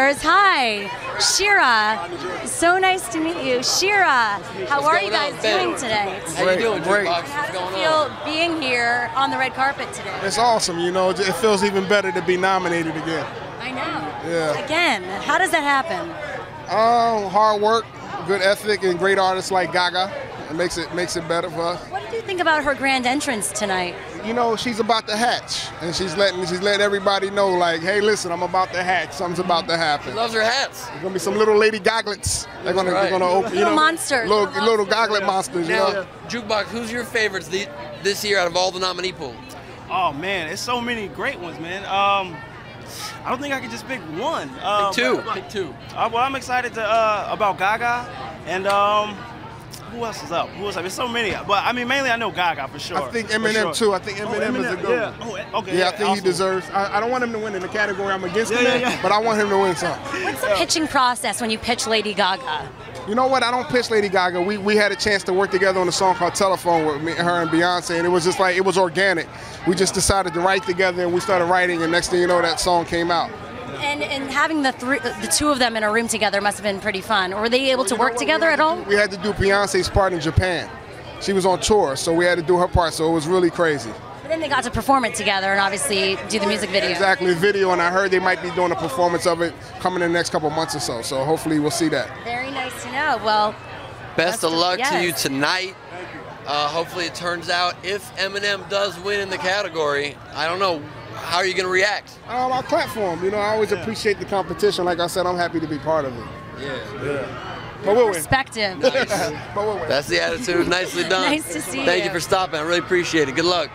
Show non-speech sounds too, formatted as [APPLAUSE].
Hi, Shira. So nice to meet you, Shira. How are you guys doing today? How you doing, great. How What's does it feel being here on the red carpet today? It's awesome, you know. It feels even better to be nominated again. I know. Yeah. Again, how does that happen? Um, hard work, good ethic, and great artists like Gaga. It makes it makes it better for us. What did you think about her grand entrance tonight? You know, she's about to hatch, and she's letting she's letting everybody know, like, hey, listen, I'm about to hatch. Something's about to happen. Loves her hats. There's gonna be some little lady goglets. They're gonna right. they're gonna open. you Little know, monsters. Little Little little monsters. goglet monsters. You Now, know. Jukebox, who's your favorites the, this year out of all the nominee pool? Oh man, it's so many great ones, man. Um, I don't think I could just pick one. Uh, Pick two. but- Pick two. Uh, well, I'm excited to uh, about Gaga and um, who else is up? Who else? up? There's so many, but I mean, mainly I know Gaga for sure. I think Eminem sure. too. I think Oh, Eminem, is a good yeah. one. Oh, eh, okay. Yeah, I think he deserves. I, I don't want him to win in the category I'm against Yeah, him yeah, yeah. but I want him to win something. What's the pitching process when you pitch Lady Gaga? You know what? I don't pitch Lady Gaga. We, we had a chance to work together on a song called Telephone with me, her and Beyonce, and it was just like it was organic. We just decided to write together, and we started writing, and next thing you know, that song came out. And and having the three, the two of them in a room together must have been pretty fun. Were they able to work together at all? do- We had to do Beyonce's part in Japan. She was on tour, so we had to do her part. So it was really crazy. But then they got to perform it together and obviously do the music video. Exactly, video, and I heard they might be doing a performance of it coming in the next couple months or so. So hopefully we'll see that. Very nice to know. Well, Best of Best of- luck to you yes. tonight. Uh, hopefully it turns out if Eminem does win in the category. I don't know. How are you going to react? Um, our platform, you know, I always appreciate the competition. Like I said, I'm happy to be part of it. Yeah. Yeah. But we'll win. perspective. [LAUGHS] but we'll win. That's the attitude. Nicely done. Nice to see Thank you you. for stopping. I really appreciate it. Good luck.